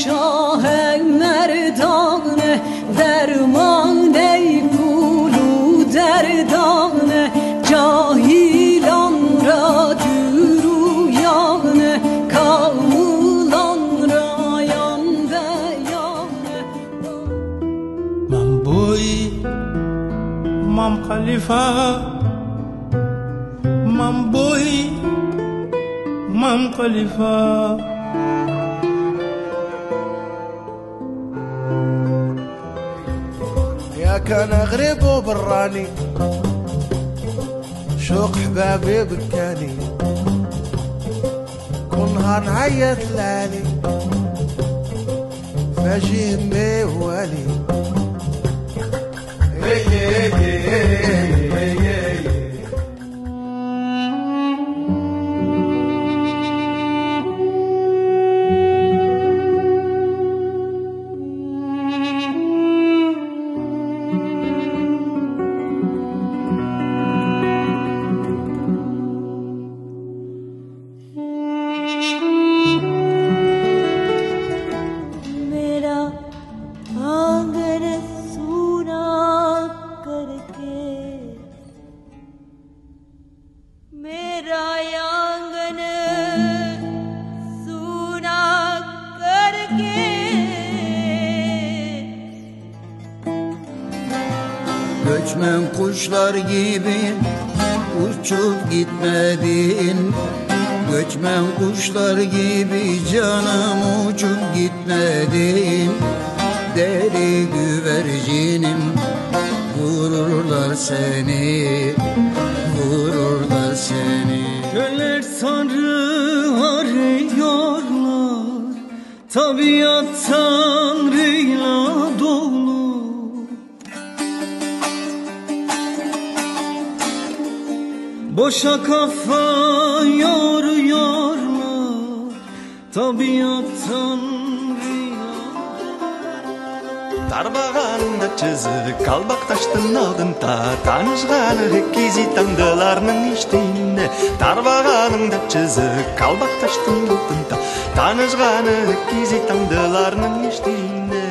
شاه مردان درمان گلو دردانه جاهیلان را جورویان کامولان را یان بیان من بوی من خلیفه من بوی من خلیفه. كان غريب وبراني. شوق حبابي بكاني. كل نهار نعيط لالي. فاجي همي والي Göçmen kuşlar gibi uçup gitmedin. Göçmen kuşlar gibi canım uçup gitmedin. Deli güvercinim vururlar seni Vururlar seni. Göller Tanrı arıyorlar Tabiat Tanrı'yla Boşa kafa yoruyorlar Tabiattan Tarbağandı çizip kalbak taştın aldında Tanışganı rekvizitangdılarının iştiğinde Tarbağandı çizip kalbak taştın aldında Tanışganı rekvizitangdılarının iştiğinde